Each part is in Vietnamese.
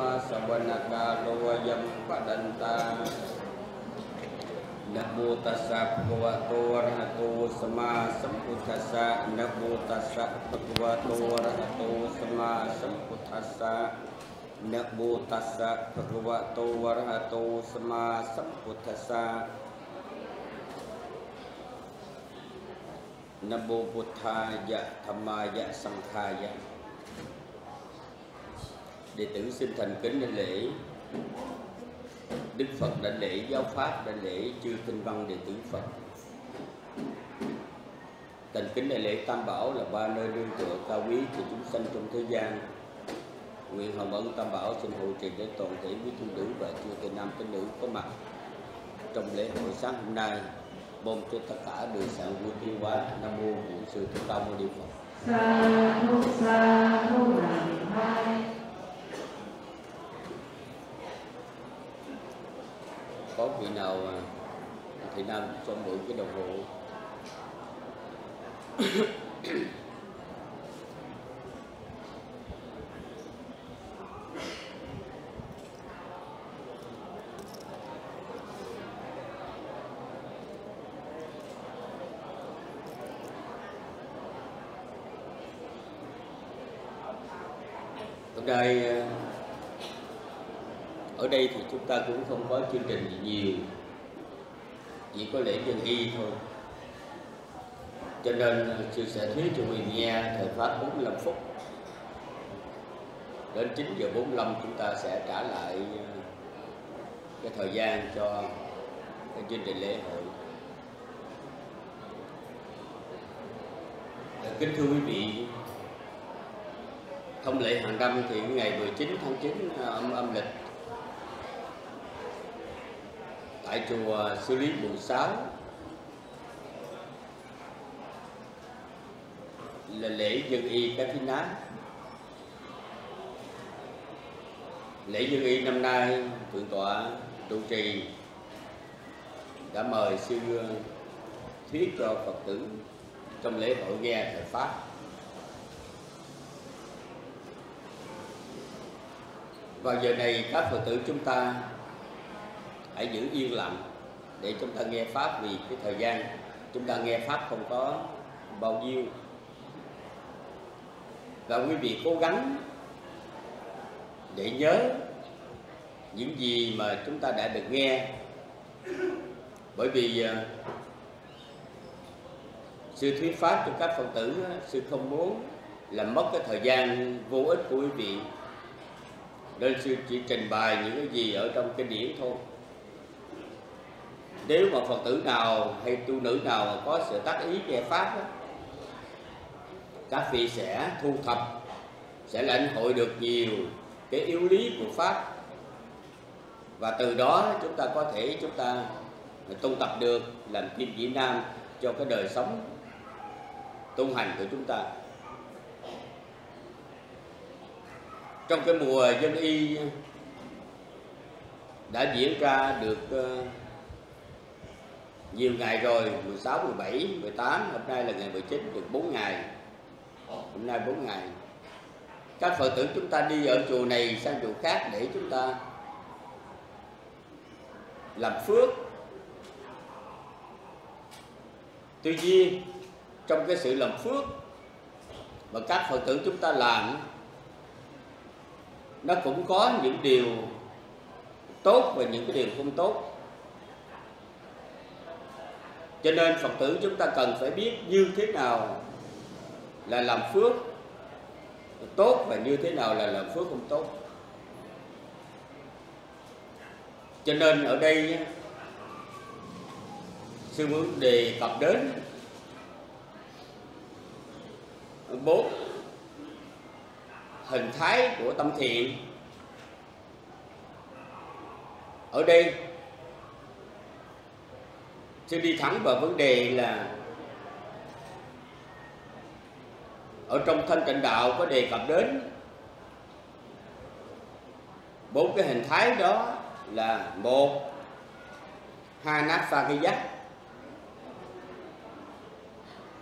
มาสวนกาโลวยมปดันตังนะโมตัสสะภะควะโตอะระหะโตสมมาสัมพุทธัสสะนะโมตัสสะภะควะโตอะระหะโตสมมาสัมพุทธัสสะนะโมตัสสะภะควะโตอะระหะโตสมมาสัมพุทธัสสะนะโมพุทธายะธรมมายะสังขายะ Đệ tử xin thành kính đảnh lễ. Đức Phật đảnh lễ, giáo pháp đảnh lễ chư tinh văn đệ tử Phật. Thành kính đại lễ Tam Bảo là ba nơi nương tựa cao quý của chúng sanh trong thế gian. Nguyện hồng ân Tam Bảo xin hộ trì đến toàn thể quý tu nữ và chư tây nam tín nữ có mặt trong lễ hội sáng hôm nay. Mong cho tất cả đời sẵn vui tiêu hóa nam mô bổn sư thích ca mâu ni phật. Sa thu sa thu đàm hai có vị nào à, thì nam cho mượn cái đồng hồ hôm đây. À, ở đây thì chúng ta cũng không có chương trình gì nhiều. Chỉ có lễ dân y thôi. Cho nên à, sư sẽ thuyết cho người nghe thời pháp 45 phút. Đến 9 giờ 45 chúng ta sẽ trả lại à, cái thời gian cho cái chương trình lễ hội. À, kính thưa quý vị, thông lệ hàng năm thì ngày 19 tháng 9 âm âm lịch tại chùa Sư Lý Bùi Sáu là lễ dân y các thứ ná lễ dân y năm nay, thượng tọa trụ trì đã mời sư thuyết cho phật tử trong lễ hội nghe thời pháp. Vào giờ này, các phật tử chúng ta hãy giữ yên lặng để chúng ta nghe pháp vì cái thời gian chúng ta nghe pháp không có bao nhiêu. Và quý vị cố gắng để nhớ những gì mà chúng ta đã được nghe. Bởi vì à, sư thuyết pháp cho các phật tử à, sư không muốn làm mất cái thời gian vô ích của quý vị. Nên sư chỉ trình bày những cái gì ở trong kinh điển thôi nếu mà phật tử nào hay tu nữ nào mà có sự tác ý nghe pháp đó, các vị sẽ thu thập sẽ lãnh hội được nhiều cái yếu lý của pháp. Và từ đó chúng ta có thể chúng ta tu tập được làm kim chỉ nam cho cái đời sống tu hành của chúng ta. Trong cái mùa dân y đã diễn ra được ờ, nhiều ngày rồi 16, 17, 18 hôm nay là ngày 19 được 4 ngày. Hôm nay 4 ngày. Các phật tử chúng ta đi ở chùa này sang chùa khác để chúng ta làm phước. Tuy nhiên trong cái sự làm phước mà các phật tử chúng ta làm nó cũng có những điều tốt và những cái điều không tốt cho nên phật tử chúng ta cần phải biết như thế nào là làm phước tốt và như thế nào là làm phước không tốt. Cho nên ở đây sư muốn đề cập đến bốn hình thái của tâm thiện. Ở đây sư đi thẳng vào vấn đề là ở trong thanh tịnh đạo có đề cập đến bốn cái hình thái đó là một, hai nát pha cái giác,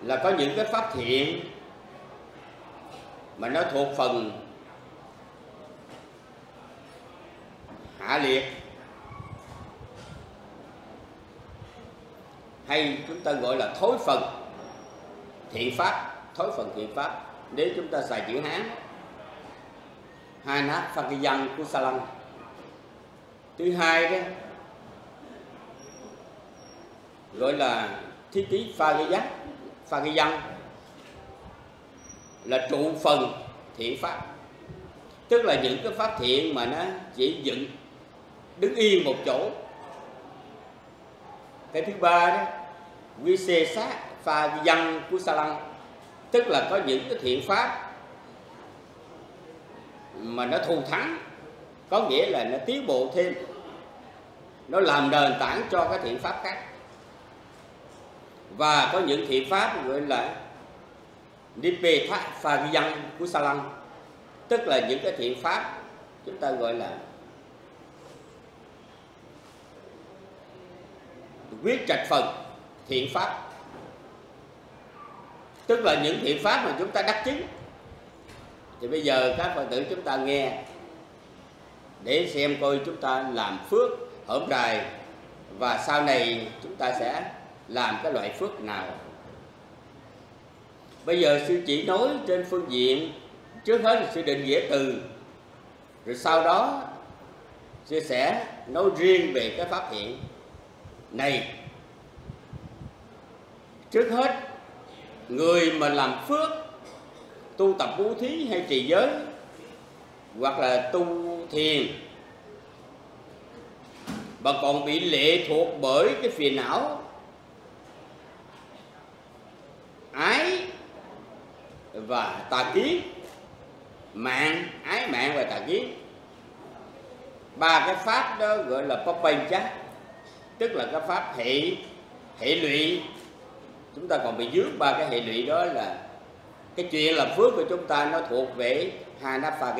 là có những cái phát hiện mà nó thuộc phần hạ liệt. Hay chúng ta gọi là thối phần thiện pháp, thối phần thiện pháp. Nếu chúng ta xài chữ hán hai nát pha cái dân của sa lăng thứ hai đó, gọi là thiết tí pha cái giác pha cái dân là trụ phần thiện pháp. Tức là những cái pháp thiện mà nó chỉ dựng đứng yên một chỗ. Cái thứ ba đó vi xê sát pha văn của sa lăng. Tức là có những cái thiện pháp mà nó thù thắng. Có nghĩa là nó tiến bộ thêm. Nó làm nền tảng cho cái thiện pháp khác. Và có những thiện pháp gọi là Nipetha pha văn của sa lăng. Tức là những cái thiện pháp chúng ta gọi là quyết trạch phần thiện pháp. Tức là những thiện pháp mà chúng ta đắc chứng. Thì bây giờ các phật tử chúng ta nghe, để xem coi chúng ta làm phước hổm rài và sau này chúng ta sẽ làm cái loại phước nào. Bây giờ sư chỉ nói trên phương diện, trước hết là sư định nghĩa từ, rồi sau đó sư sẽ nói riêng về cái pháp hiện này trước hết, người mà làm phước, tu tập bố thí hay trì giới, hoặc là tu thiền, mà còn bị lệ thuộc bởi cái phiền não, ái và tà kiến, mạng, ái mạng và tà kiến. Ba cái pháp đó gọi là papancha tức là cái pháp hệ hệ lụy chúng ta còn bị dướng ba cái hệ lụy đó là cái chuyện làm phước của chúng ta nó thuộc về Hanapha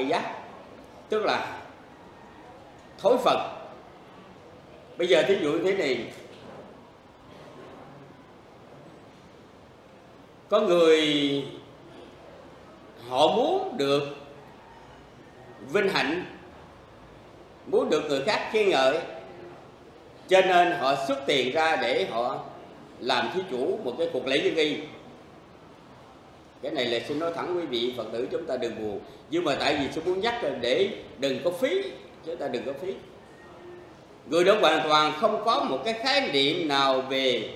tức là thối phần bây giờ thí dụ như thế này, có người họ muốn được vinh hạnh, muốn được người khác khen ngợi, cho nên họ xuất tiền ra để họ làm thí chủ một cái cuộc lễ dân y. Cái này là xin nói thẳng quý vị, phật tử chúng ta đừng buồn. Nhưng mà tại vì tôi muốn nhắc là để đừng có phí, chúng ta đừng có phí. Người đó hoàn toàn không có một cái khái niệm nào về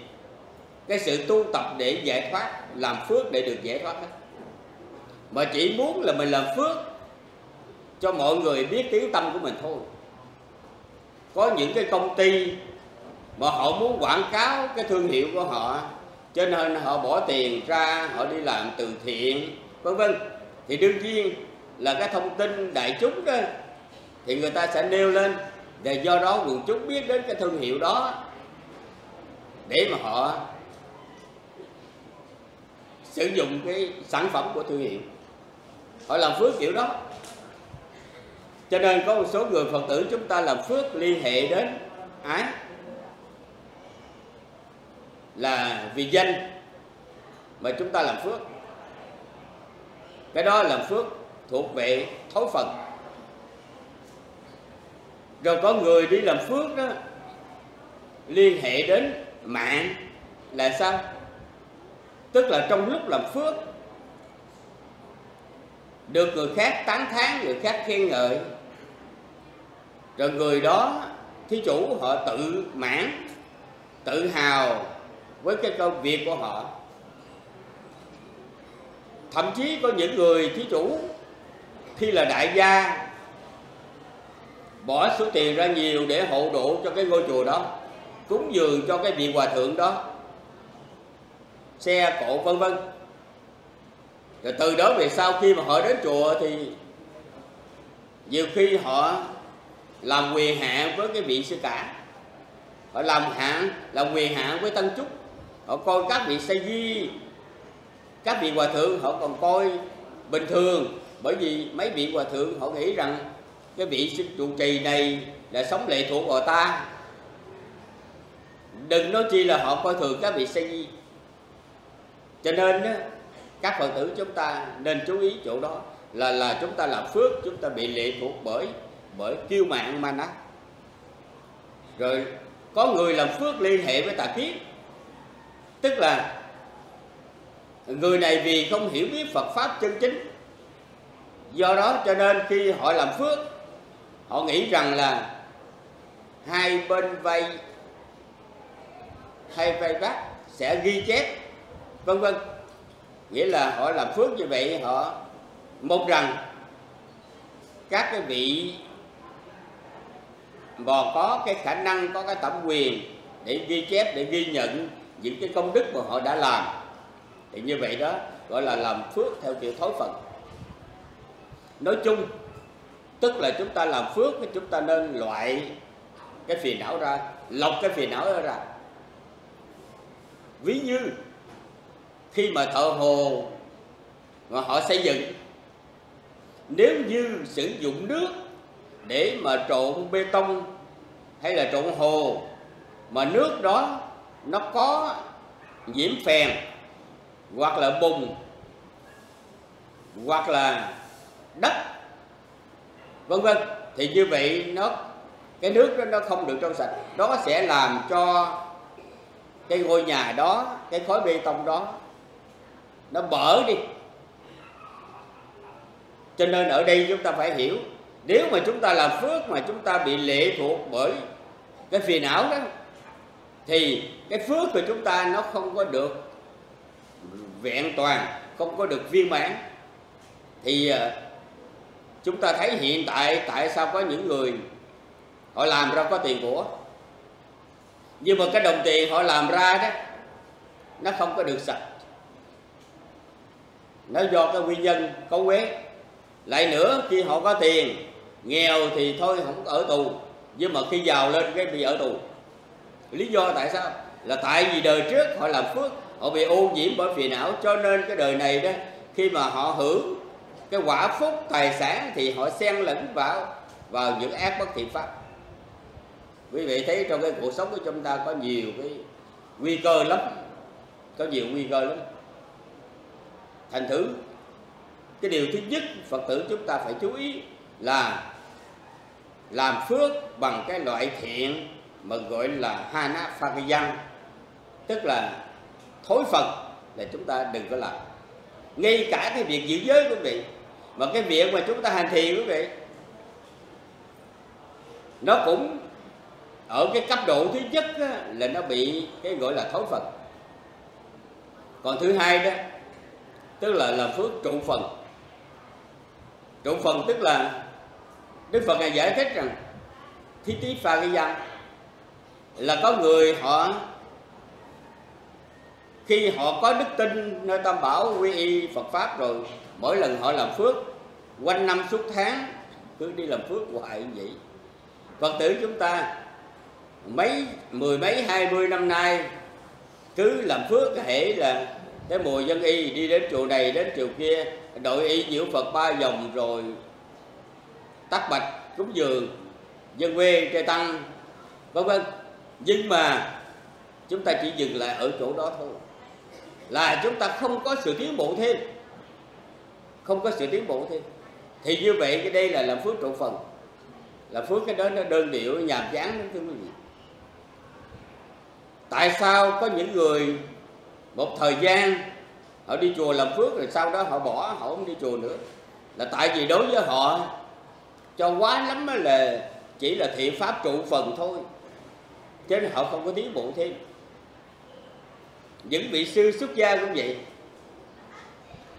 cái sự tu tập để giải thoát, làm phước để được giải thoát hết. Mà chỉ muốn là mình làm phước cho mọi người biết tiếng tâm của mình thôi. Có những cái công ty mà họ muốn quảng cáo cái thương hiệu của họ, cho nên họ bỏ tiền ra, họ đi làm từ thiện, vân vân. Thì đương nhiên là cái thông tin đại chúng đó, thì người ta sẽ nêu lên, và do đó quần chúng biết đến cái thương hiệu đó. Để mà họ sử dụng cái sản phẩm của thương hiệu. Họ làm phước kiểu đó. Cho nên có một số người phật tử chúng ta làm phước liên hệ đến ái là vì danh mà chúng ta làm phước. Cái đó làm phước thuộc về thối phần rồi có người đi làm phước đó, liên hệ đến mạng là sao? Tức là trong lúc làm phước, được người khác tán thán, người khác khen ngợi. Rồi người đó, thí chủ họ tự mãn, tự hào với cái công việc của họ. Thậm chí có những người thí chủ, khi là đại gia, bỏ số tiền ra nhiều để hộ độ cho cái ngôi chùa đó, cúng dường cho cái vị hòa thượng đó, xe cộ vân vân. Rồi từ đó về sau khi mà họ đến chùa thì nhiều khi họ làm quyền hạn với cái vị sư cả. Họ làm hạn, làm quyền hạn với tăng trúc họ coi các vị sa di, các vị hòa thượng họ còn coi bình thường. Bởi vì mấy vị hòa thượng họ nghĩ rằng cái vị sư trụ trì này là sống lệ thuộc vào ta. Đừng nói chi là họ coi thường các vị sa di. Cho nên các phật tử chúng ta nên chú ý chỗ đó, là là chúng ta làm phước, chúng ta bị lệ thuộc bởi bởi kiêu mạng ma nát. Rồi có người làm phước liên hệ với tà kiến tức là người này vì không hiểu biết Phật pháp chân chính. Do đó cho nên khi họ làm phước, họ nghĩ rằng là hai bên vay hai vay vác sẽ ghi chép, vân vân. Nghĩa là họ làm phước như vậy, họ một rằng các cái vị mà có cái khả năng, có cái thẩm quyền để ghi chép, để ghi nhận những cái công đức mà họ đã làm. Thì như vậy đó, gọi là làm phước theo kiểu thối phận. Nói chung, tức là chúng ta làm phước thì chúng ta nên loại cái phiền não ra, lọc cái phiền não ra. Ví như, khi mà thợ hồ mà họ xây dựng, nếu như sử dụng nước để mà trộn bê tông hay là trộn hồ, mà nước đó nó có nhiễm phèn, hoặc là bùn, hoặc là đất, vân vân. Thì như vậy nó, cái nước đó nó không được trong sạch. Đó sẽ làm cho cái ngôi nhà đó, cái khối bê tông đó, nó bở đi. Cho nên ở đây chúng ta phải hiểu, nếu mà chúng ta làm phước mà chúng ta bị lệ thuộc bởi cái phiền não đó thì cái phước của chúng ta nó không có được vẹn toàn, không có được viên mãn. Thì ờ, chúng ta thấy hiện tại tại sao có những người họ làm ra có tiền của. Nhưng mà cái đồng tiền họ làm ra đó, nó không có được sạch. Nó do cái nguyên nhân có quế lại nữa, khi họ có tiền, nghèo thì thôi không ở tù. Nhưng mà khi giàu lên cái bị ở tù lý do tại sao? Là tại vì đời trước họ làm phước, họ bị ô nhiễm bởi phiền não, cho nên cái đời này đó, khi mà họ hưởng cái quả phúc tài sản thì họ xen lẫn vào vào những ác bất thiện pháp. Quý vị thấy trong cái cuộc sống của chúng ta có nhiều cái nguy cơ lắm, có nhiều nguy cơ lắm. Thành thử, cái điều thứ nhất phật tử chúng ta phải chú ý là làm phước bằng cái loại thiện mà gọi là hana phakayan tức là thối phần là chúng ta đừng có làm. Ngay cả cái việc giữ giới quý vị mà cái việc mà chúng ta hành thiền quý vị nó cũng ở cái cấp độ thứ nhất á, là nó bị cái gọi là thối phần còn thứ hai đó tức là làm phước trụ phần. Trụ phần tức là đức phật này giải thích rằng thi tí pha cái văn là có người họ, khi họ có đức tin nơi tam bảo, quy y phật pháp rồi, mỗi lần họ làm phước, quanh năm suốt tháng, cứ đi làm phước hoài như vậy. Phật tử chúng ta, mấy, mười mấy, hai mươi năm nay, cứ làm phước hễ là cái mùa dân y, đi đến chùa này, đến chùa kia, đội y nhiễu phật ba vòng rồi tắt bạch cúng dường dân quê, trai tăng, vân vân nhưng mà chúng ta chỉ dừng lại ở chỗ đó thôi. Là chúng ta không có sự tiến bộ thêm. Không có sự tiến bộ thêm. Thì như vậy cái đây là làm phước trụ phần. Là phước cái đó nó đơn điệu nhàm chán lắm, thưa quý vị. Tại sao có những người một thời gian họ đi chùa làm phước rồi sau đó họ bỏ, họ không đi chùa nữa? Là tại vì đối với họ, cho quá lắm là chỉ là thiện pháp trụ phần thôi chứ họ không có tiến bộ thêm. Những vị sư xuất gia cũng vậy.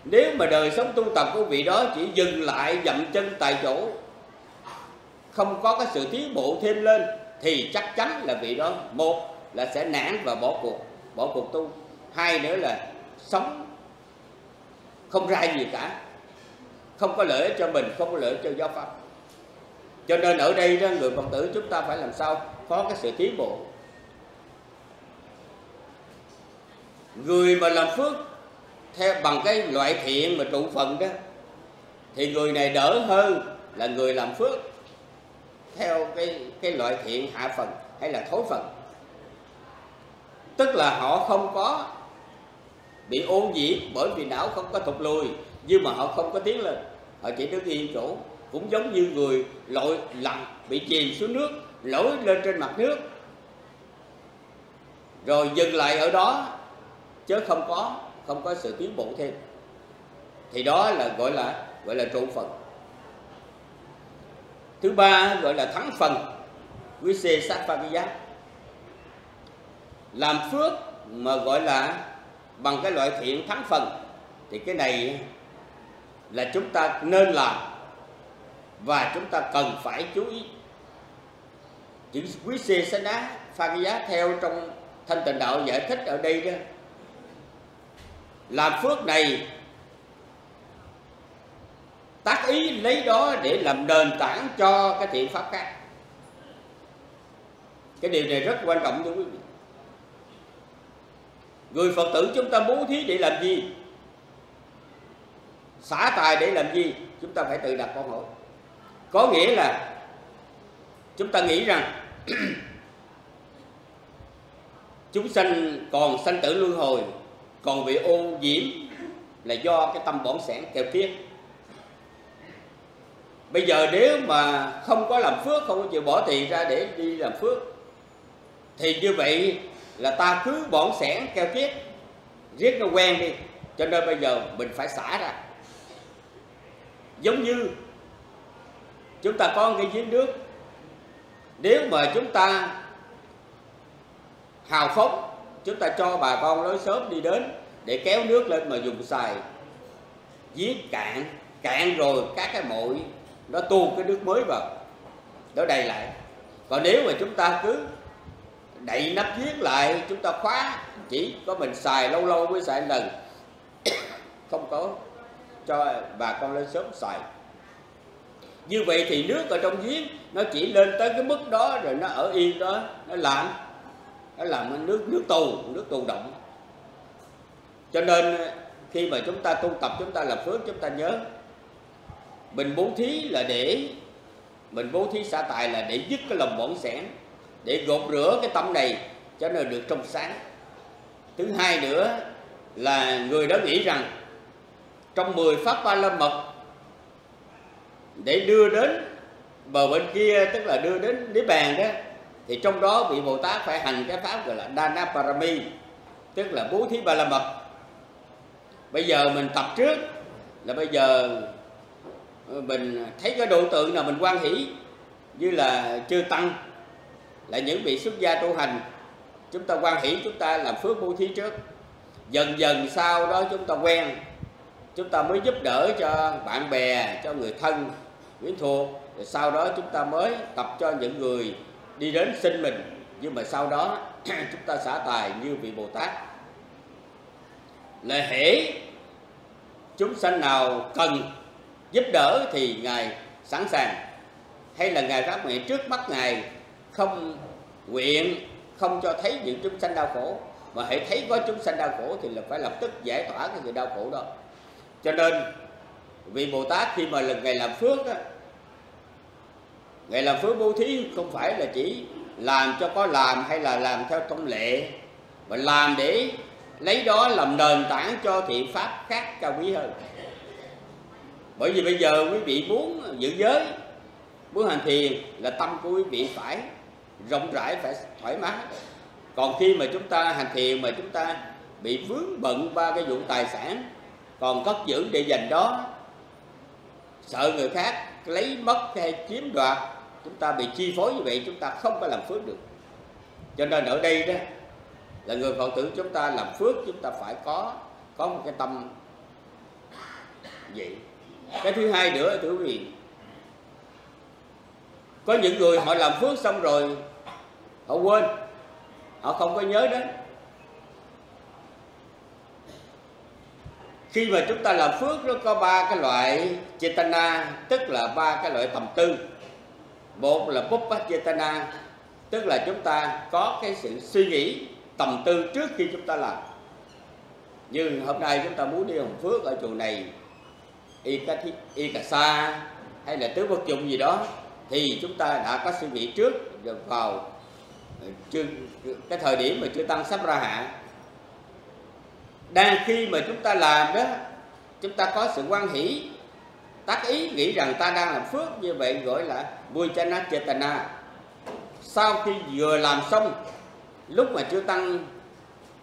Nếu mà đời sống tu tập của vị đó chỉ dừng lại dậm chân tại chỗ, không có cái sự tiến bộ thêm lên, thì chắc chắn là vị đó, một là sẽ nản và bỏ cuộc bỏ cuộc tu. Hai nữa là sống không ra gì cả. Không có lợi cho mình, không có lợi cho giáo pháp. Cho nên ở đây đó, người phật tử, chúng ta phải làm sao? Có cái sự tiến bộ. Người mà làm phước theo bằng cái loại thiện mà trụ phần đó, thì người này đỡ hơn là người làm phước theo cái cái loại thiện hạ phần hay là thối phần. Tức là họ không có bị ô nhiễm bởi vì não không có thụt lùi, nhưng mà họ không có tiến lên. Họ chỉ đứng yên chỗ, cũng giống như người lội lặn bị chìm xuống nước lội lên trên mặt nước, rồi dừng lại ở đó, chứ không có không có sự tiến bộ thêm. Thì đó là gọi là gọi là trụ phần. Thứ ba gọi là thắng phần quý xê sát pha giác. Làm phước mà gọi là bằng cái loại thiện thắng phần, thì cái này là chúng ta nên làm và chúng ta cần phải chú ý chữ quý xê sa ná pha giá theo trong thanh tịnh đạo giải thích ở đây đó. Làm phước này, tác ý lấy đó để làm nền tảng cho cái thiện pháp khác. Cái điều này rất quan trọng cho quý vị. Người phật tử chúng ta bố thí để làm gì? Xả tài để làm gì? Chúng ta phải tự đặt câu hỏi. Có nghĩa là chúng ta nghĩ rằng chúng sanh còn sanh tử luân hồi, còn bị ô nhiễm là do cái tâm bổn sẻn kêu kiết bây giờ nếu mà không có làm phước, không có chịu bỏ tiền ra để đi làm phước. Thì như vậy là ta cứ bổn sẻn kêu kiết riết nó quen đi. Cho nên bây giờ mình phải xả ra. Giống như chúng ta có cái giếng nước nếu mà chúng ta hào phóng, chúng ta cho bà con lối sớm đi đến để kéo nước lên mà dùng xài, giết cạn cạn rồi các cái mội nó tuôn cái nước mới vào, nó đầy lại. Còn nếu mà chúng ta cứ đậy nắp giếng lại, chúng ta khóa, chỉ có mình xài lâu lâu mới xài lần, không có cho bà con lên sớm xài như vậy thì nước ở trong giếng, nó chỉ lên tới cái mức đó rồi nó ở yên đó, nó làm nó làm nước nước tù nước tù động. Cho nên ờ, khi mà chúng ta tu tập, chúng ta làm phước, chúng ta nhớ, mình bố thí là để, mình bố thí xả tài là để dứt cái lòng bỏng sẻn, để gột rửa cái tâm này cho nó được trong sáng. Thứ hai nữa là người đó nghĩ rằng trong 10 pháp ba la mật để đưa đến bờ bên kia, tức là đưa đến niết bàn đó, thì trong đó vị bồ tát phải hành cái pháp gọi là dana parami tức là bố thí ba la mật. Bây giờ mình tập trước, là bây giờ ờ, mình thấy cái độ tượng nào mình quan hỷ, như là chư tăng, là những vị xuất gia tu hành, chúng ta quan hỷ chúng ta làm phước bố thí trước. Dần dần sau đó chúng ta quen, chúng ta mới giúp đỡ cho bạn bè, cho người thân quyến thuộc rồi sau đó chúng ta mới tập cho những người đi đến xin mình. Nhưng mà sau đó chúng ta xả tài như vị bồ tát. Là hễ chúng sanh nào cần giúp đỡ thì ngài sẵn sàng. Hay là ngài phát nguyện trước mắt ngài không nguyện không cho thấy những chúng sanh đau khổ. Mà hãy thấy có chúng sanh đau khổ thì là phải lập tức giải tỏa cái người đau khổ đó. Cho nên vị bồ tát khi mà lần ngày làm phước á, ngày làm phước bố thí không phải là chỉ làm cho có làm hay là làm theo thông lệ, mà làm để lấy đó làm nền tảng cho thiện pháp khác cao quý hơn. Bởi vì bây giờ quý vị muốn giữ giới, muốn hành thiền là tâm của quý vị phải rộng rãi, phải thoải mái. Còn khi mà chúng ta hành thiền mà chúng ta bị vướng bận ba cái vụ tài sản, còn cất giữ để dành đó, sợ người khác lấy mất hay chiếm đoạt chúng ta bị chi phối như vậy, chúng ta không có làm phước được. Cho nên ở đây đó, là người phật tử chúng ta làm phước, chúng ta phải có có một cái tâm vậy. Cái thứ hai nữa, thưa quý vị, có những người họ làm phước xong rồi, họ quên, họ không có nhớ đến. Khi mà chúng ta làm phước, nó có ba cái loại chetana tức là ba cái loại tầm tư một là Puppachetana tức là chúng ta có cái sự suy nghĩ tầm tư trước khi chúng ta làm. Như hôm nay chúng ta muốn đi hồng phước ở chùa này Ikasa sa hay là tứ vật dụng gì đó, thì chúng ta đã có suy nghĩ trước vào ờ, cái thời điểm mà chưa tăng sắp ra hạ. Đang khi mà chúng ta làm đó, chúng ta có sự quan hỷ tác ý nghĩ rằng ta đang làm phước, như vậy gọi là Bujana Chetana sau khi vừa làm xong, lúc mà chưa tăng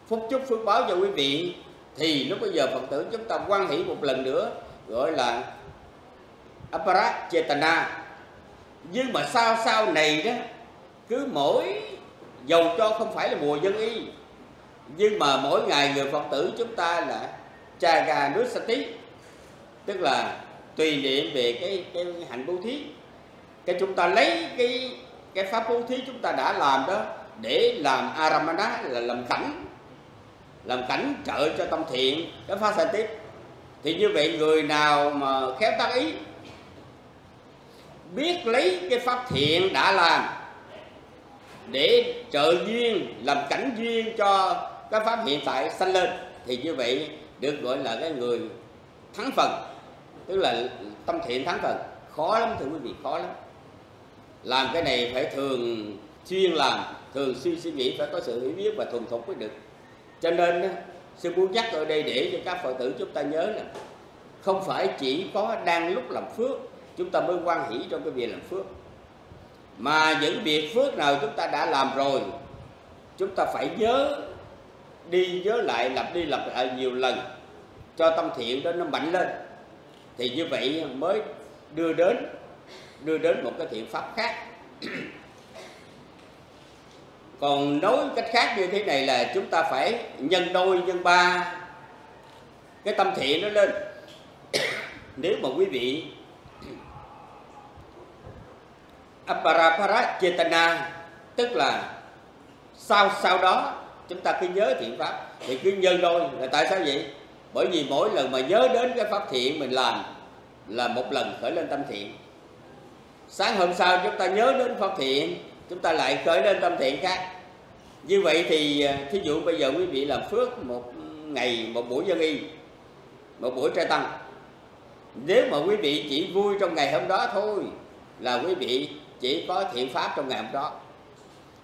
phúc chúc phước báo cho quý vị, thì lúc bây giờ phật tử chúng ta quan hỷ một lần nữa, gọi là aparat chetana nhưng mà sau sau này đó, cứ mỗi dầu cho không phải là mùa dân y, nhưng mà mỗi ngày người phật tử chúng ta là cha gà nước sa tí tức là tùy niệm về cái cái hạnh bố thí. Cái chúng ta lấy cái cái pháp bố thí chúng ta đã làm đó để làm aramana là làm cảnh làm cảnh trợ cho tâm thiện, cái phát sinh tiếp. Thì như vậy người nào mà khéo tác ý, biết lấy cái pháp thiện đã làm để trợ duyên, làm cảnh duyên cho cái pháp hiện tại sanh lên, thì như vậy được gọi là cái người thắng phần tức là tâm thiện thắng thần khó lắm, thưa quý vị, khó lắm. Làm cái này phải thường xuyên làm, thường xuyên suy nghĩ, phải có sự hiểu biết và thuần thục mới được. Cho nên sư muốn nhắc ở đây để cho các phật tử chúng ta nhớ là không phải chỉ có đang lúc làm phước, chúng ta mới quan hỷ trong cái việc làm phước. Mà những việc phước nào chúng ta đã làm rồi, chúng ta phải nhớ, đi nhớ lại, lặp đi lặp lại nhiều lần, cho tâm thiện đó nó mạnh lên thì như vậy mới đưa đến đưa đến một cái thiện pháp khác. Còn nói cách khác như thế này là chúng ta phải nhân đôi, nhân ba. Cái tâm thiện nó lên. Nếu mà quý vị aparapara chetana tức là sau sau đó chúng ta cứ nhớ thiện pháp, thì cứ nhân đôi. Là tại sao vậy? Bởi vì mỗi lần mà nhớ đến cái pháp thiện mình làm, là một lần khởi lên tâm thiện. Sáng hôm sau chúng ta nhớ đến pháp thiện, chúng ta lại khởi lên tâm thiện khác. Như vậy thì à, thí dụ bây giờ quý vị làm phước một ngày, một buổi dân y, một buổi trai tăng. Nếu mà quý vị chỉ vui trong ngày hôm đó thôi, là quý vị chỉ có thiện pháp trong ngày hôm đó.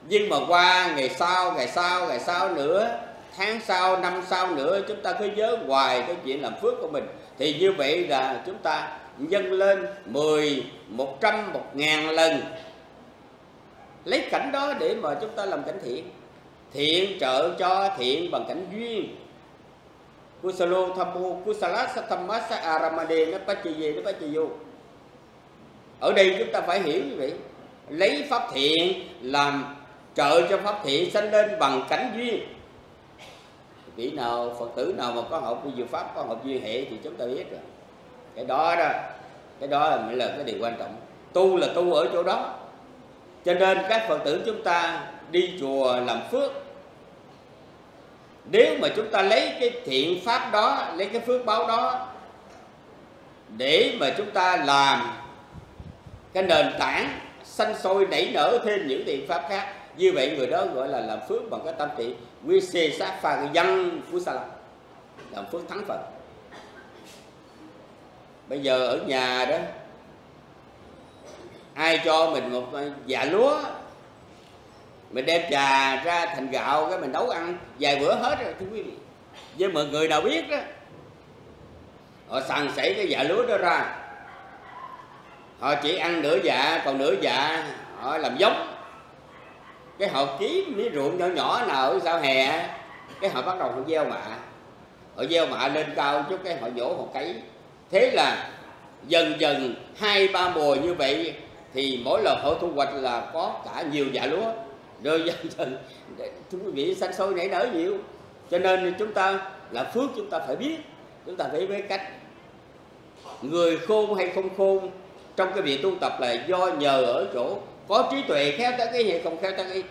Nhưng mà qua ngày sau ngày sau ngày sau nữa tháng sau năm sau nữa chúng ta cứ nhớ hoài cái chuyện làm phước của mình. Thì như vậy là chúng ta nhân lên 10, 100, 1 ngàn lần. Lấy cảnh đó để mà chúng ta làm cảnh thiện. Thiện trợ cho thiện bằng cảnh duyên. Kusalo thamu kusala sattamasa aramade nó pachiye nó pachiyo ở đây chúng ta phải hiểu như vậy. Lấy pháp thiện làm trợ cho pháp thiện sanh lên bằng cảnh duyên vị nào, phật tử nào mà có học vi diệu pháp, có học duy hệ thì chúng ta biết rồi. Cái đó đó, cái đó mới là cái điều quan trọng. Tu là tu ở chỗ đó. Cho nên các phật tử chúng ta đi chùa làm phước. Nếu mà chúng ta lấy cái thiện pháp đó, lấy cái phước báo đó, để mà chúng ta làm cái nền tảng sanh sôi nảy nở thêm những thiện pháp khác như vậy người đó gọi là làm phước bằng cái tâm trị. Quy xê sát pha dân phú sa làm phước thắng phật. Bây giờ ở nhà đó, ai cho mình một dạ lúa, mình đem trà ra thành gạo cái mình nấu ăn, vài bữa hết rồi, thưa quý vị. Với mọi người nào biết đó, họ sàn sảy cái dạ lúa đó ra. Họ chỉ ăn nửa dạ còn nửa dạ họ làm giống cái họ kiếm miếng ruộng nhỏ nhỏ nào ở sau hè? Cái họ bắt đầu họ gieo mạ. Họ gieo mạ lên cao chút cái họ nhổ họ cấy. Thế là dần dần hai, ba mùa như vậy thì mỗi lần họ thu hoạch là có cả nhiều dạ lúa. Rồi dần dần chúng quý vị, xanh sôi nảy nở nhiều. Cho nên chúng ta là phước chúng ta phải biết. Chúng ta phải biết cách. Người khôn hay không khôn, trong cái việc tu tập là do nhờ ở chỗ có trí tuệ khéo tác ý hay không khéo tác ý?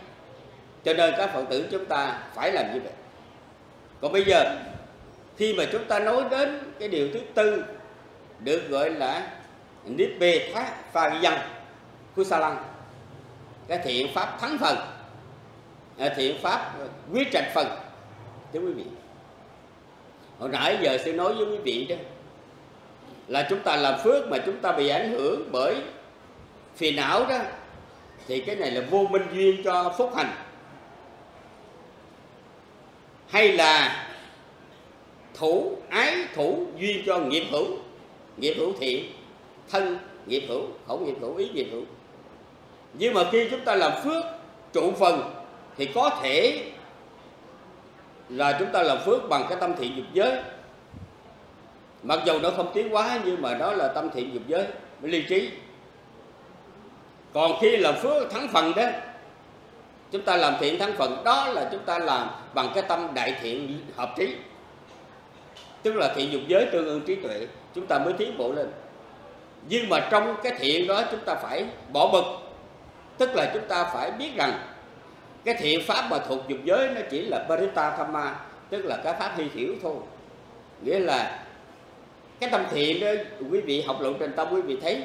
Cho nên các phật tử chúng ta phải làm như vậy. Còn bây giờ, khi mà chúng ta nói đến cái điều thứ tư, được gọi là niết bê thá pha dân kusalang cái thiện pháp thắng phần à, thiện pháp quyết trạch phần, thưa quý vị. Hồi nãy giờ sẽ nói với quý vị đó, là chúng ta làm phước mà chúng ta bị ảnh hưởng bởi phiền não đó thì cái này là vô minh duyên cho phúc hành. Hay là thủ ái, thủ duyên cho nghiệp hữu. Nghiệp hữu thiện, thân, nghiệp hữu, khẩu nghiệp hữu, ý nghiệp hữu. Nhưng mà khi chúng ta làm phước trụ phần, thì có thể là chúng ta làm phước bằng cái tâm thiện dục giới. Mặc dù nó không tiến quá nhưng mà đó là tâm thiện dục giới với ly trí còn khi làm phước thắng phần đó, chúng ta làm thiện thắng phần, đó là chúng ta làm bằng cái tâm đại thiện hợp trí. Tức là thiện dục giới tương ương trí tuệ, chúng ta mới tiến bộ lên. Nhưng mà trong cái thiện đó chúng ta phải bỏ bực. Tức là chúng ta phải biết rằng cái thiện pháp mà thuộc dục giới nó chỉ là parita kama tức là cái pháp hy hiểu thôi. Nghĩa là cái tâm thiện đó quý vị học luận trên tâm quý vị thấy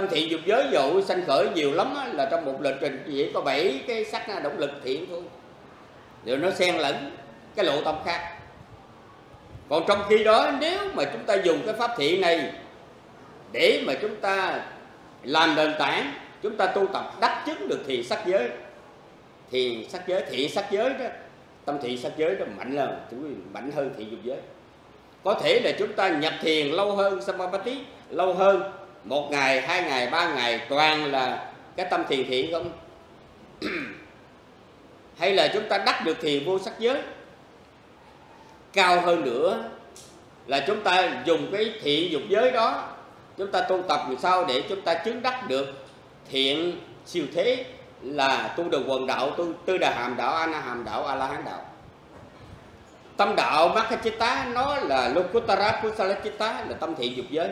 tâm thiện dục giới dụ sanh khởi nhiều lắm á, là trong một lịch trình chỉ có bảy cái sắc na động lực thiện thôi. Rồi nó xen lẫn cái lộ tâm khác. Còn trong khi đó nếu mà chúng ta dùng cái pháp thiện này để mà chúng ta làm nền tảng chúng ta tu tập đắc chứng được thì sắc giới. Thì sắc giới thiện sắc giới đó tâm thiện sắc giới đó mạnh hơn chúng mạnh hơn thiện dục giới. Có thể là chúng ta nhập thiền lâu hơn samapati lâu hơn một ngày, hai ngày, ba ngày, toàn là cái tâm thiền thiện không? Hay là chúng ta đắc được thiền vô sắc giới? Cao hơn nữa là chúng ta dùng cái thiện dục giới đó, chúng ta tu tập làm sao để chúng ta chứng đắc được thiện siêu thế là tu được quần đạo, tu tư đà hàm đạo A Na hàm đạo a la hán đạo tâm đạo Makhachitta nó là Lokuttara Tá là tâm thiện dục giới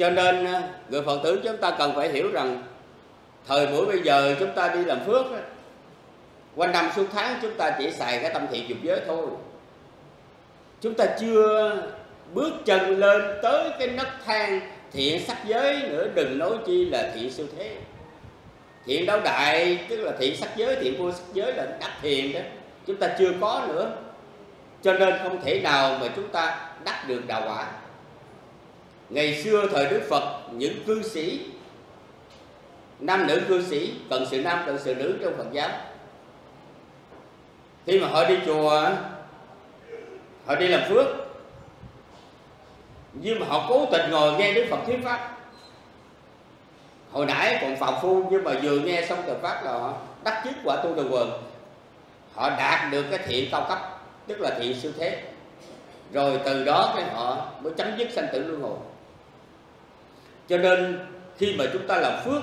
cho nên ờ, người phật tử chúng ta cần phải hiểu rằng thời buổi bây giờ chúng ta đi làm phước quanh năm suốt tháng chúng ta chỉ xài cái tâm thiện dục giới thôi. Chúng ta chưa bước chân lên tới cái nấc thang thiện sắc giới nữa, đừng nói chi là thiện siêu thế. Thiện đấu đại, tức là thiện sắc giới, thiện vô sắc giới là đắc thiền đó. Chúng ta chưa có nữa. Cho nên không thể nào mà chúng ta đắc được đạo quả ngày xưa thời đức phật, những cư sĩ, nam nữ cư sĩ, cần sự nam, cần sự nữ trong phật giáo. Khi mà họ đi chùa, họ đi làm phước, nhưng mà họ cố tình ngồi nghe đức phật thuyết pháp. Hồi nãy còn phàm phu, nhưng mà vừa nghe xong từ pháp là họ đắc chức quả tu đường quần. Họ đạt được cái thiện cao cấp, tức là thiện siêu thế. Rồi từ đó cái họ mới chấm dứt sanh tử luân hồi cho nên, khi mà chúng ta làm phước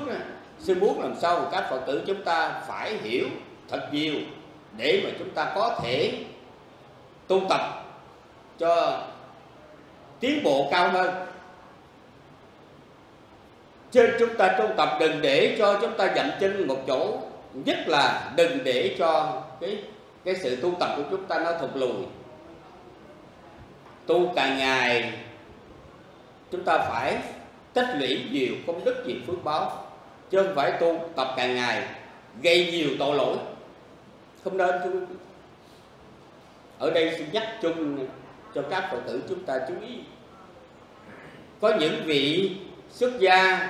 sư muốn làm sao các phật tử chúng ta phải hiểu thật nhiều để mà chúng ta có thể tu tập cho tiến bộ cao hơn. Trên chúng ta tu tập đừng để cho chúng ta dậm chân một chỗ, nhất là đừng để cho cái cái sự tu tập của chúng ta nó thụt lùi. Tu càng ngày, chúng ta phải tích lũy nhiều công đức nhiều phước báo. Chứ không phải tu tập càng ngày, gây nhiều tội lỗi. Không nên, thưa quý ở đây xin nhắc chung cho các phật tử chúng ta chú ý. Có những vị xuất gia,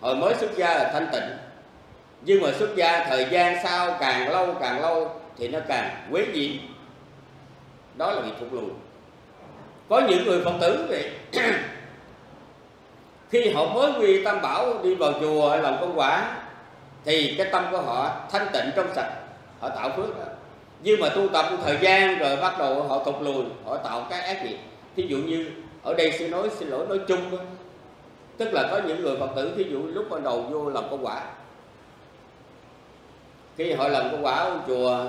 hồi mới xuất gia là thanh tịnh. Nhưng mà xuất gia thời gian sau càng lâu càng lâu thì nó càng quế nhiễm đó là bị thụt lùi có những người phật tử vậy khi họ mới quy tam bảo đi vào chùa làm công quả, thì cái tâm của họ thanh tịnh trong sạch họ tạo phước đó. nhưng mà tu tập thời gian rồi bắt đầu họ thụt lùi, họ tạo cái ác nghiệp thí dụ như ở đây xin nói xin lỗi nói chung đó. tức là có những người phật tử, thí dụ lúc ban đầu vô làm công quả khi họ làm công quả ở chùa,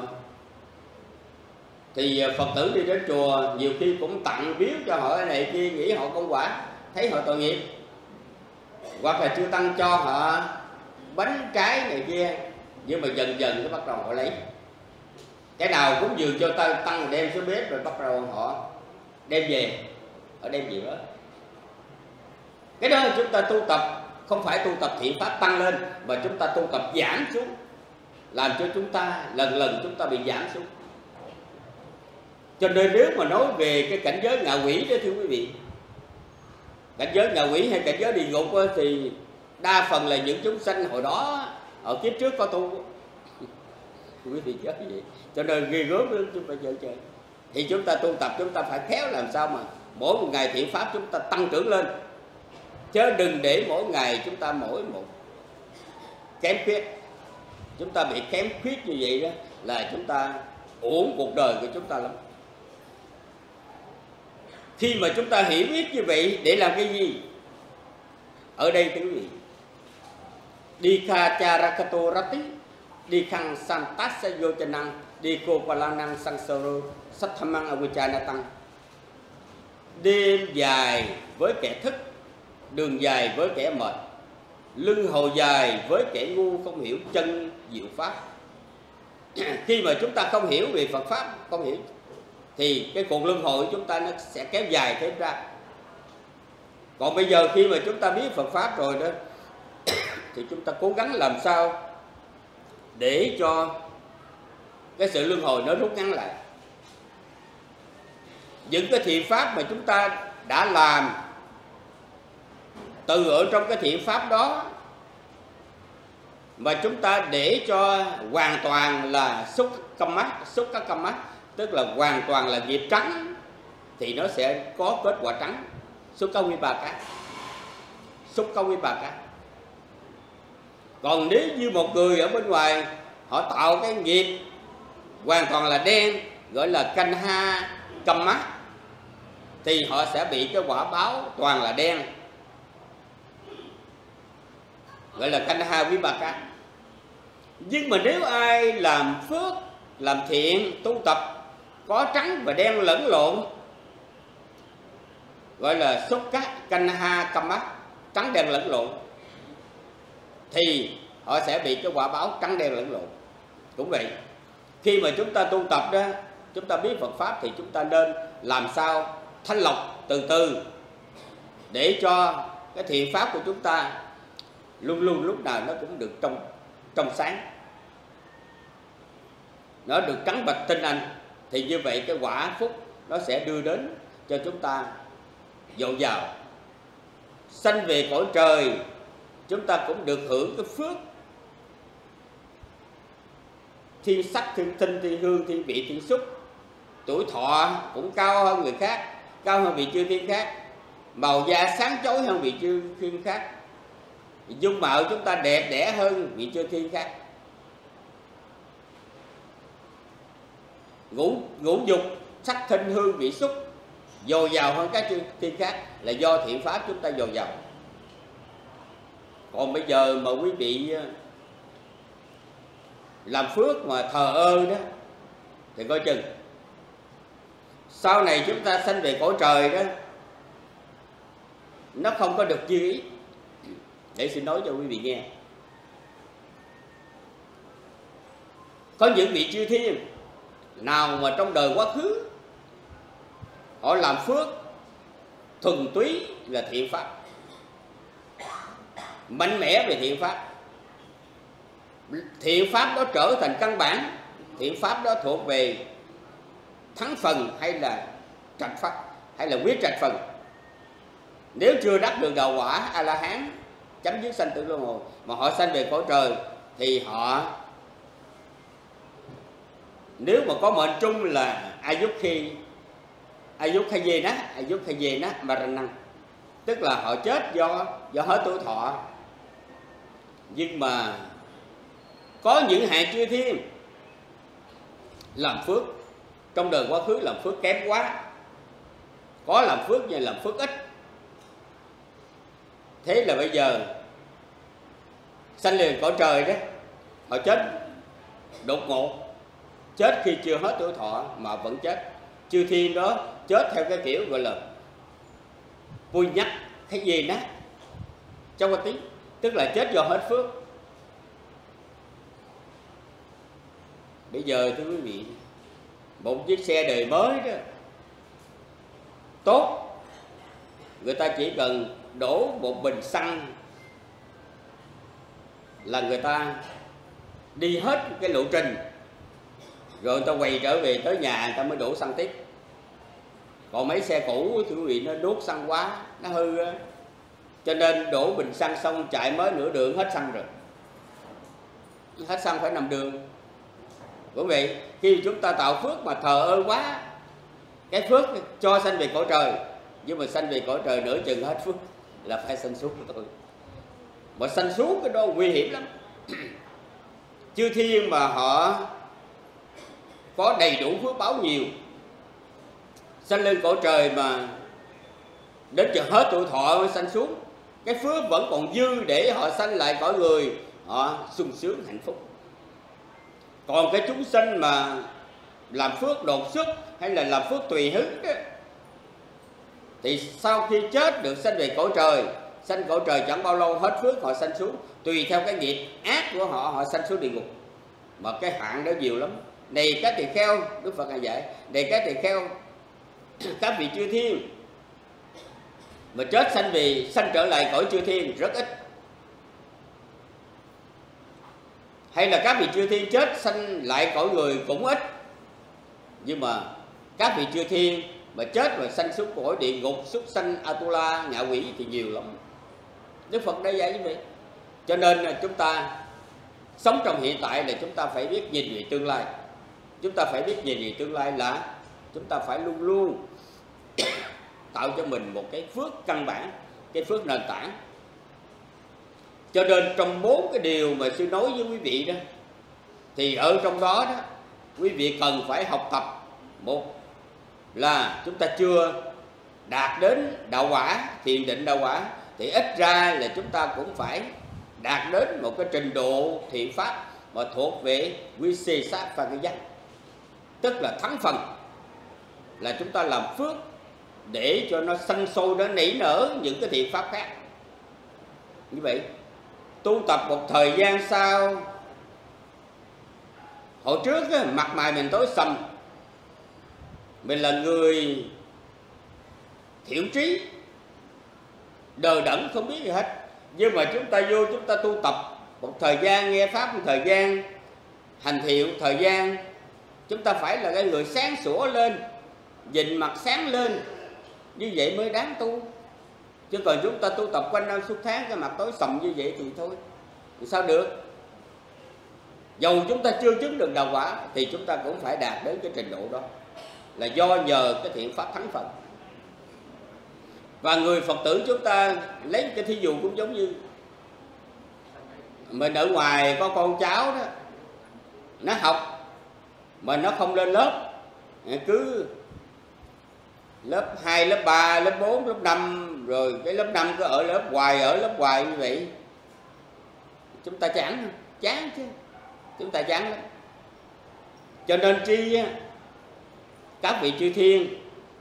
thì phật tử đi đến chùa, nhiều khi cũng tặng biếu cho họ này kia, nghĩ họ công quả, thấy họ tội nghiệp hoặc là chưa tăng cho họ bánh trái này kia, nhưng mà dần dần nó bắt đầu họ lấy. Cái nào cũng dường cho ta tăng đem xuống bếp rồi bắt đầu họ đem về, họ đem gì đó cái đó chúng ta tu tập, không phải tu tập thiện pháp tăng lên, mà chúng ta tu tập giảm xuống, làm cho chúng ta, lần lần chúng ta bị giảm xuống. Cho nên nếu mà nói về cái cảnh giới ngạ quỷ đó, thưa quý vị cảnh giới ngạ quỷ hay cảnh giới địa ngục thì đa phần là những chúng sanh hồi đó, ở kiếp trước có tu. Quý vị nhớ vậy cho nên ghi gớm lắm, chúng ta chơi chơi. Thì chúng ta tu tập, chúng ta phải khéo làm sao mà mỗi một ngày thiện pháp chúng ta tăng trưởng lên. Chứ đừng để mỗi ngày chúng ta mỗi một kém khuyết. Chúng ta bị kém khuyết như vậy đó, là chúng ta uổng cuộc đời của chúng ta lắm khi mà chúng ta hiểu biết như vậy, để làm cái gì? Ở đây thưa quý vị Dikha charakato rati Dikhang santasa yochanang Diko palanang sangsaro Sathamang avichanatang Đêm dài với kẻ thức, Đường dài với kẻ mệt, Lưng hồ dài với kẻ ngu không hiểu chân diệu pháp. Khi mà chúng ta không hiểu về Phật Pháp, Không hiểu thì cái cuộc luân hồi của chúng ta nó sẽ kéo dài thêm ra. Còn bây giờ khi mà chúng ta biết Phật Pháp rồi đó, thì chúng ta cố gắng làm sao để cho cái sự luân hồi nó rút ngắn lại. Những cái thiện pháp mà chúng ta đã làm từ ở trong cái thiện pháp đó, mà chúng ta để cho hoàn toàn là xúc căm mắt, xúc các căm mắt tức là hoàn toàn là nghiệp trắng, thì nó sẽ có kết quả trắng. Xúc cao với bà cá xúc cao quy bà cá còn nếu như một người ở bên ngoài, họ tạo cái nghiệp hoàn toàn là đen, gọi là canh ha, cầm mắt, thì họ sẽ bị cái quả báo toàn là đen. Gọi là canh ha quý bà cá nhưng mà nếu ai làm phước, làm thiện, tu tập có trắng và đen lẫn lộn. Gọi là xúc cát, canh ha cầm mắt trắng, đen, lẫn lộn. Thì họ sẽ bị cái quả báo trắng, đen, lẫn lộn. Cũng vậy, khi mà chúng ta tu tập đó, chúng ta biết Phật pháp thì chúng ta nên làm sao thanh lọc từ từ để cho cái thiện pháp của chúng ta luôn luôn lúc nào nó cũng được trong trong sáng. Nó được trắng bạch tinh anh thì như vậy cái quả phúc nó sẽ đưa đến cho chúng ta dồi dào. Sanh về cõi trời, chúng ta cũng được hưởng cái phước. Thiên sắc, thiên tinh, thiên hương, thiên vị, thiên xúc. Tuổi thọ cũng cao hơn người khác, cao hơn vị chư thiên khác. Màu da sáng chói hơn vị chư thiên khác. Dung mạo chúng ta đẹp đẽ hơn vị chư thiên khác. Ngũ ngũ dục, sắc thinh hương vị xúc. Dồi dào hơn các thiên khác là do thiện pháp chúng ta dồi dào. Còn bây giờ mà quý vị ờ, làm phước mà thờ ơ đó, thì coi chừng. Sau này chúng ta sanh về cõi trời đó, nó không có được như ý. Để xin nói cho quý vị nghe. Có những vị chư thiên nào mà trong đời quá khứ, họ làm phước thuần túy là thiện pháp, mạnh mẽ về thiện pháp. Thiện pháp đó trở thành căn bản, thiện pháp đó thuộc về thắng phần hay là trạch pháp hay là quyết trạch phần. Nếu chưa đắc được đạo quả a la hán, chấm dứt sanh tử luân hồi, mà họ sanh về cõi trời, thì họ nếu mà có mệnh trung là ayukhi ayukhayena ayukhayena maranang. Tức là họ chết do do hết tuổi thọ. Nhưng mà có những hạng chư thiên làm phước, trong đời quá khứ làm phước kém quá. Có làm phước nhưng làm phước ít. Thế là bây giờ, sanh liền cõi trời đó, họ chết đột ngột chết khi chưa hết tuổi thọ mà vẫn chết. Chư thiên đó chết theo cái kiểu gọi là vui nhắc cái gì đó trong cái tiếng tức là chết do hết phước. Bây giờ thưa quý vị, một chiếc xe đời mới đó, tốt. Người ta chỉ cần đổ một bình xăng là người ta đi hết cái lộ trình rồi người ta quay trở về tới nhà, người ta mới đổ xăng tiếp. Còn mấy xe cũ, thưa quý vị, nó đốt xăng quá, nó hư á. Cho nên đổ bình xăng xong, chạy mới nửa đường, hết xăng rồi. Hết xăng phải nằm đường. Cũng vậy khi chúng ta tạo phước mà thờ ơ quá, cái phước cho sanh về cõi trời. Nhưng mà sanh về cõi trời nửa chừng hết phước là phải sanh xuống thôi mà sanh xuống cái đó nguy hiểm lắm. Chư thiên mà họ có đầy đủ phước báo nhiều. Sanh lên cõi trời mà đến chừng hết tuổi thọ mới sanh xuống cái phước vẫn còn dư để họ sanh lại cõi người họ sung sướng hạnh phúc. Còn cái chúng sanh mà làm phước đột xuất hay là làm phước tùy hứng đó, thì sau khi chết được sanh về cõi trời sanh cõi trời chẳng bao lâu hết phước họ sanh xuống. Tùy theo cái nghiệp ác của họ họ sanh xuống địa ngục. Mà cái hạn đó nhiều lắm này các tỳ kheo, đức phật ngài dạy, này các tỳ kheo, các vị chư thiên, mà chết sanh vì sanh trở lại cõi chư thiên rất ít. Hay là các vị chư thiên chết sanh lại cõi người cũng ít. Nhưng mà các vị chư thiên mà chết mà sanh xuống cõi địa ngục, xuất sanh atula, ngạ quỷ thì nhiều lắm. Đức phật đã dạy như vậy. Cho nên là chúng ta sống trong hiện tại là chúng ta phải biết nhìn về tương lai chúng ta phải biết gì về tương lai là chúng ta phải luôn luôn tạo cho mình một cái phước căn bản, cái phước nền tảng. Cho nên trong bốn cái điều mà sư nói với quý vị đó, thì ở trong đó đó, quý vị cần phải học tập. Một là chúng ta chưa đạt đến đạo quả, thiền định đạo quả, thì ít ra là chúng ta cũng phải đạt đến một cái trình độ thiện pháp mà thuộc về quy si sát và cái giác tức là thắng phần là chúng ta làm phước để cho nó sanh sôi nó nảy nở những cái thiện pháp khác. Như vậy tu tập một thời gian sau hồi trước á, mặt mày mình tối sầm mình là người thiểu trí đờ đẫn không biết gì hết. Nhưng mà chúng ta vô chúng ta tu tập một thời gian nghe pháp một thời gian hành thiện thời gian chúng ta phải là cái người sáng sủa lên, nhìn mặt sáng lên. Như vậy mới đáng tu. Chứ còn chúng ta tu tập quanh năm suốt tháng, cái mặt tối sầm như vậy thì thôi. Thì sao được? Dầu chúng ta chưa chứng được đạo quả, thì chúng ta cũng phải đạt đến cái trình độ đó. Là do nhờ cái thiện pháp thắng phật và người phật tử chúng ta lấy cái thí dụ cũng giống như mình ở ngoài có con cháu đó, nó học mà nó không lên lớp. Cứ lớp 2, lớp 3, lớp 4, lớp 5 rồi cái lớp 5 cứ ở lớp hoài ở lớp hoài như vậy. Chúng ta chán chán chứ. Chúng ta chán lắm. Cho nên tri các vị chư thiên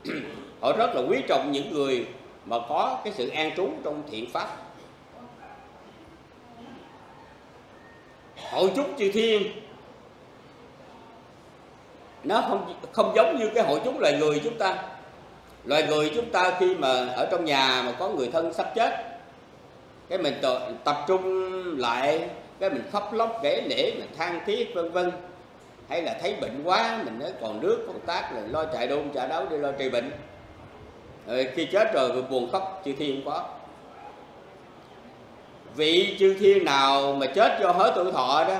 họ rất là quý trọng những người mà có cái sự an trú trong thiện pháp. Hội chúc chư thiên nó không không giống như cái hội chúng loài người chúng ta. Loài người chúng ta khi mà ở trong nhà mà có người thân sắp chết, cái mình tập trung lại, cái mình khóc lóc kể lễ mình than thiết vân vân. Hay là thấy bệnh quá, mình nói còn nước, còn tác là lo chạy đôn, chạy đấu đi lo trị bệnh. Rồi khi chết rồi vừa buồn khóc, chư thiên không có. Vị chư thiên nào mà chết do hết tuổi thọ đó,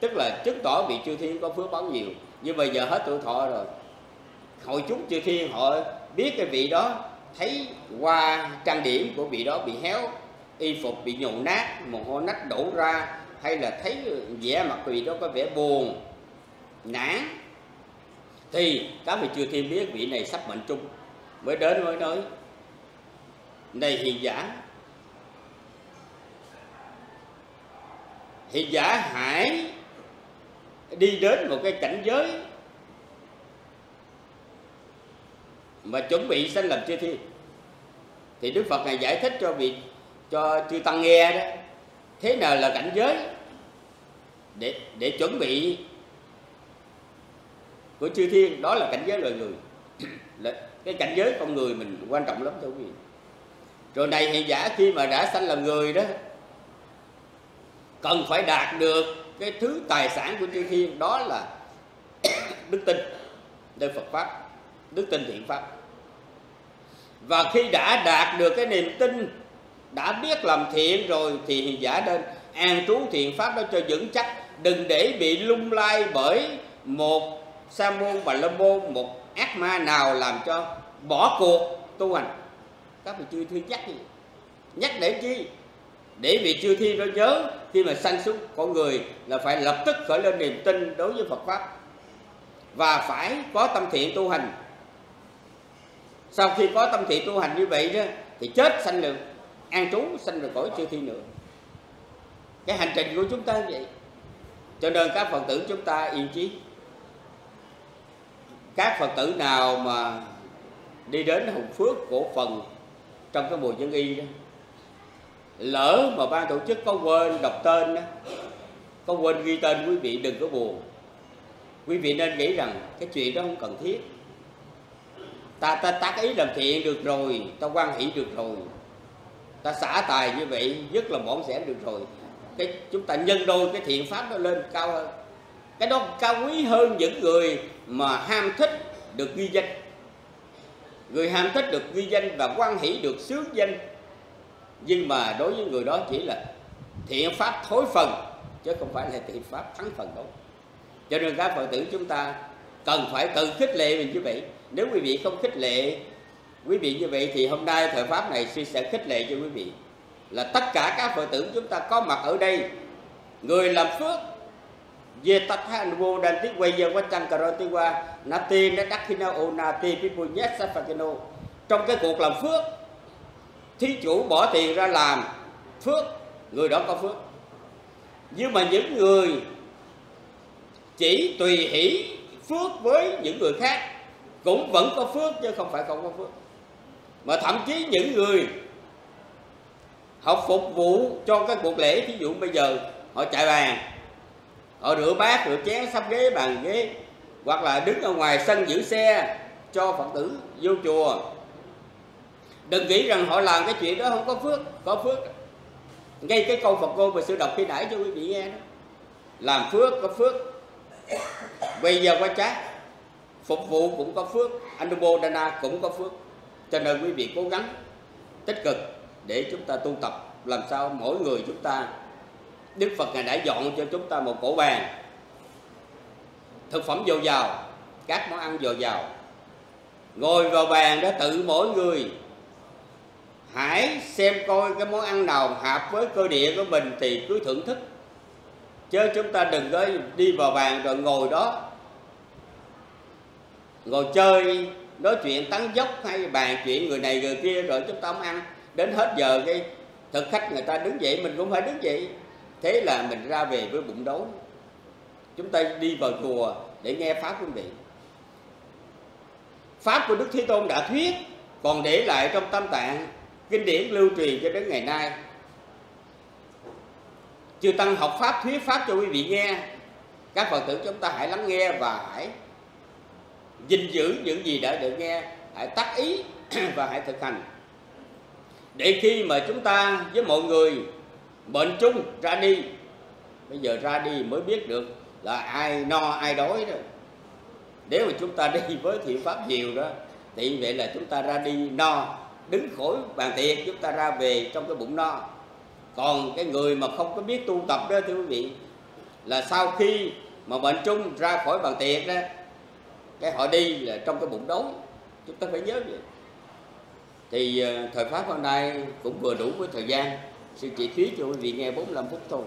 tức là chứng tỏ vị chư thiên có phước báo nhiều nhưng bây giờ hết tuổi thọ rồi. Hội chúng chư thiên họ biết cái vị đó, thấy qua trang điểm của vị đó bị héo, y phục bị nhộn nát, mồ hôi nách đổ ra, hay là thấy vẻ mặt vị đó có vẻ buồn, nản, thì các vị chư thiên biết vị này sắp mệnh chung. Mới đến mới nói, này hiền giả hiền giả hãy đi đến một cái cảnh giới mà chuẩn bị sanh làm chư thiên. Thì đức phật này giải thích cho vị, cho chư tăng nghe đó, thế nào là cảnh giới để để chuẩn bị của chư thiên. Đó là cảnh giới loài người. Là cái cảnh giới con người mình quan trọng lắm, thưa quý vị. Rồi này hiện giả khi mà đã sanh làm người đó, cần phải đạt được cái thứ tài sản của chư thiên, đó là đức tin, nơi Phật pháp, đức tin thiện pháp. Và khi đã đạt được cái niềm tin, đã biết làm thiện rồi thì hiền giả nên an trú thiện pháp đó cho vững chắc. Đừng để bị lung lay bởi một sa môn và la môn, một ác ma nào làm cho bỏ cuộc tu hành. Các vị chư thiên nhắc gì. Nhắc để chi? Để vị chư thiên đó nhớ, khi mà sanh xuống con người là phải lập tức khởi lên niềm tin đối với Phật pháp. Và phải có tâm thiện tu hành. Sau khi có tâm thiện tu hành như vậy đó, thì chết sanh được, an trú sanh được cõi chư thiên nữa. Cái hành trình của chúng ta như vậy. Cho nên các phật tử chúng ta yên chí. Các phật tử nào mà đi đến hồng phước cổ phần trong cái mùa dân y đó lỡ mà ban tổ chức có quên đọc tên đó có quên ghi tên quý vị đừng có buồn. Quý vị nên nghĩ rằng cái chuyện đó không cần thiết. Ta ta tác ý làm thiện được rồi, ta quan hỷ được rồi. Ta xả tài như vậy rất là bổn sẻ được rồi. Cái, chúng ta nhân đôi cái thiện pháp nó lên cao hơn. Cái đó cao quý hơn những người mà ham thích được ghi danh. Người ham thích được ghi danh và quan hỷ được sướng danh nhưng mà đối với người đó chỉ là thiện pháp thối phần, chứ không phải là thiện pháp thắng phần đâu. Cho nên các phật tử chúng ta cần phải tự khích lệ mình như vậy. Nếu quý vị không khích lệ quý vị như vậy thì hôm nay thời pháp này sư sẽ khích lệ cho quý vị. Là tất cả các phật tử chúng ta có mặt ở đây, người làm phước, về tất anh vô đàn tiết quay giờ qua chăng cà rô tí qua, na ti na đắc khi na ô na ti people yes safakino trong cái cuộc làm phước thí chủ bỏ tiền ra làm phước, người đó có phước. Nhưng mà những người chỉ tùy hỷ phước với những người khác cũng vẫn có phước chứ không phải không có phước. Mà thậm chí những người họ phục vụ cho cái cuộc lễ, thí dụ bây giờ họ chạy bàn, họ rửa bát, rửa chén, sắp ghế, bàn ghế, hoặc là đứng ở ngoài sân giữ xe cho phật tử vô chùa đừng nghĩ rằng họ làm cái chuyện đó không có phước có phước. Ngay cái câu phật cô mà sư đọc khi nãy cho quý vị nghe đó. Làm phước có phước bây giờ qua chát phục vụ cũng có phước Anubodana cũng có phước. Cho nên quý vị cố gắng, tích cực để chúng ta tu tập. Làm sao mỗi người chúng ta, Đức Phật Ngài đã dọn cho chúng ta một cổ bàn. Thực phẩm dồi dào, các món ăn dồi dào. Ngồi vào bàn đó tự mỗi người hãy xem coi cái món ăn nào hợp với cơ địa của mình thì cứ thưởng thức. Chứ chúng ta đừng có đi vào bàn rồi ngồi đó. Ngồi chơi, nói chuyện tán dốc hay bàn chuyện người này người kia rồi chúng ta không ăn. Đến hết giờ cái thực khách người ta đứng dậy, mình cũng phải đứng dậy. Thế là mình ra về với bụng đói. Chúng ta đi vào chùa để nghe pháp quân vị pháp của đức thế tôn đã thuyết, còn để lại trong tâm tạng kinh điển lưu truyền cho đến ngày nay. Chư tăng học pháp, thuyết pháp cho quý vị nghe. Các phật tử chúng ta hãy lắng nghe và hãy gìn giữ những gì đã được nghe. Hãy tác ý và hãy thực hành. Để khi mà chúng ta với mọi người bệnh chung ra đi, bây giờ ra đi mới biết được là ai no, ai đói đó. Nếu mà chúng ta đi với thiện pháp nhiều đó, thì vậy là chúng ta ra đi no đứng khỏi bàn tiệc chúng ta ra về trong cái bụng no còn cái người mà không có biết tu tập đó, thưa quý vị, là sau khi mà bệnh chung ra khỏi bàn tiệc đó, cái họ đi là trong cái bụng đói. Chúng ta phải nhớ vậy. Thì ờ, thời pháp hôm nay cũng vừa đủ với thời gian. Sư chỉ thuyết cho quý vị nghe 45 phút thôi.